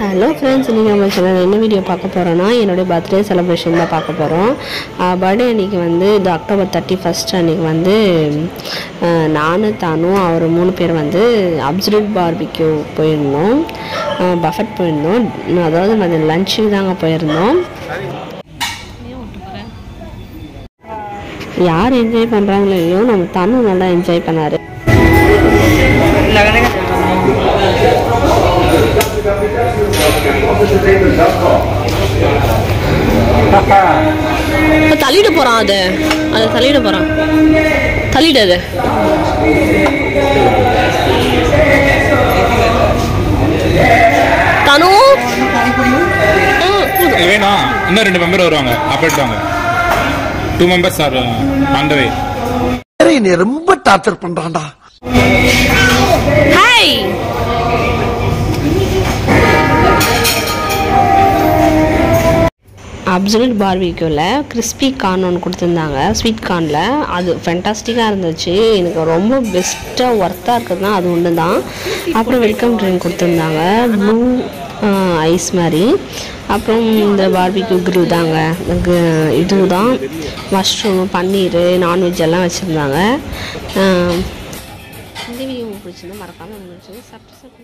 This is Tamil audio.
ஹலோ ஃப்ரெண்ட்ஸ் இன்றைக்கி நம்ம சேனல் என்ன வீடியோ பார்க்க போகிறோன்னா என்னுடைய பர்த்டே செலிப்ரேஷன் தான் பார்க்க போகிறோம் பர்த்டே அன்றைக்கி வந்து இது அக்டோபர் தேர்ட்டி ஃபஸ்ட் அன்றைக்கி வந்து நானும் தானும் அவர் மூணு பேர் வந்து அப்சர்வ் பார்பிக்யூ போயிருந்தோம். பஃபட் போயிருந்தோம். அதாவது அது லஞ்சுக்கு தாங்க போயிருந்தோம். யார் என்ஜாய் பண்ணுறாங்களோ இல்லையோ நம்ம தனு நல்லா என்ஜாய் பண்ணார். தள்ளிட போகிறான் அதை. அதை தள்ளிட போகிறான் தள்ளிடு அதை. தனு? வேணும் இன்னும் ரெண்டு மெம்பர் வருவாங்க. அப்புறம் வாங்க two members are on the way என்னை ரொம்ப டார்ச்சர் பண்றான்டா. ஹாய் அப்சல்யூட் பார்பிக்யூவில் கிறிஸ்பி கார்ன் ஒன்று கொடுத்துருந்தாங்க ஸ்வீட் கார்னில் அது ஃபென்டாஸ்டிக்காக இருந்துச்சு. எனக்கு ரொம்ப பெஸ்ட்டாக ஒர்த்தாக இருக்கிறதுனா அது ஒன்று தான் அப்புறம் வெல்கம் ட்ரிங்க் கொடுத்துருந்தாங்க. ப்ளூ ஐஸ் மாதிரி. அப்புறம் இந்த பார்பிக்யூ கிரில் தாங்க. இது தான் மஷ்ரூம் பன்னீர் நான்வெஜ் எல்லாம் வச்சுருந்தாங்க. இந்த வீடியோ உங்களுக்கு பிடிச்சிருந்தா மறக்காமல் முடிச்சு சப்ஸ்கிரைப்